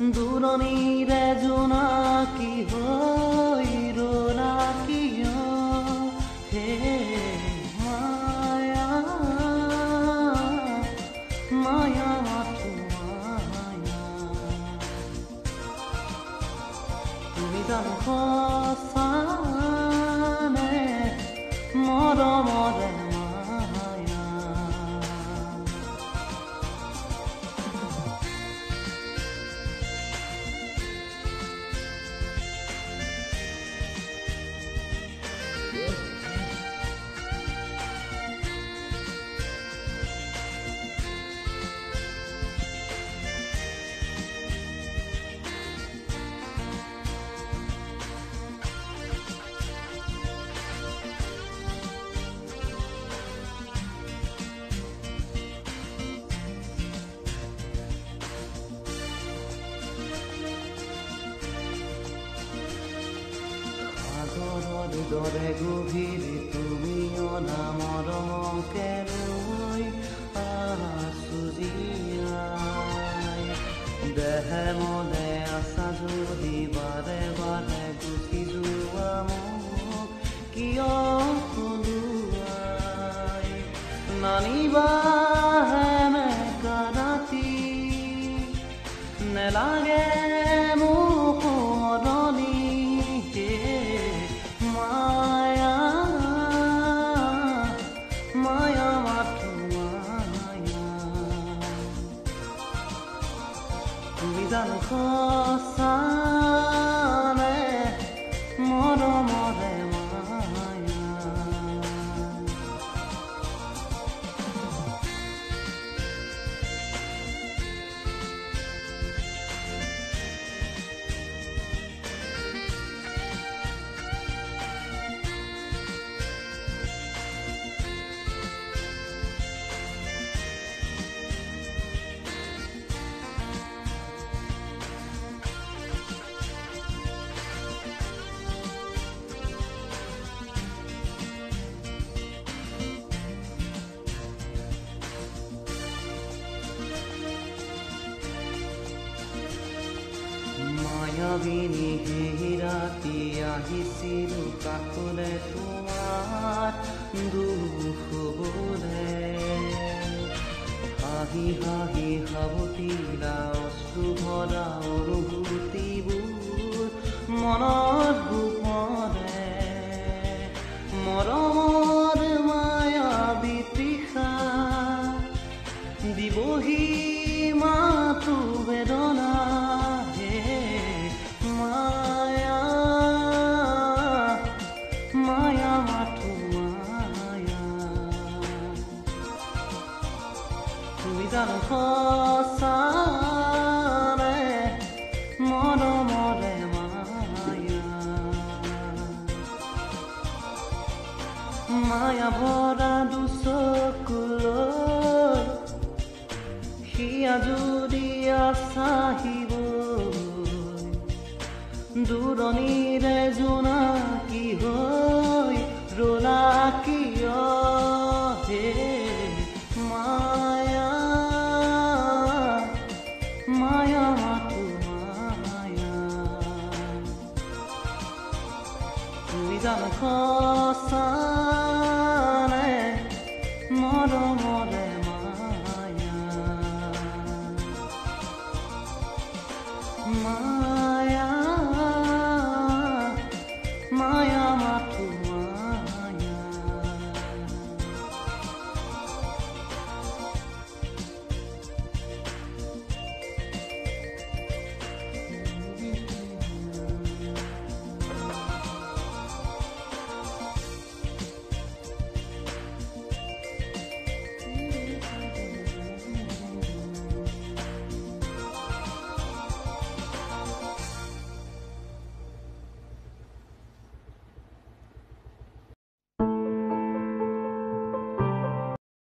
दूर नीरजुना की हो দৰে গভীৰ তুমি অনামৰ মকে লৈ আছো জীয়াই। দেহে মনে আছা যদি বাৰে বাৰে গুচি যোৱা মোক কিয় নানিবা 河山 মায়াবিনী ৰাতি আহিছিলো কাষলে তোমাৰ দুখ বোলে হাঁহি হাঁহি সাৱতিলা অশ্ৰু ভৰা অনুভূতিবোৰ মনত গোপনে মৰমৰ তুমি জানো সঁচানে মৰমৰে মায়া মায়া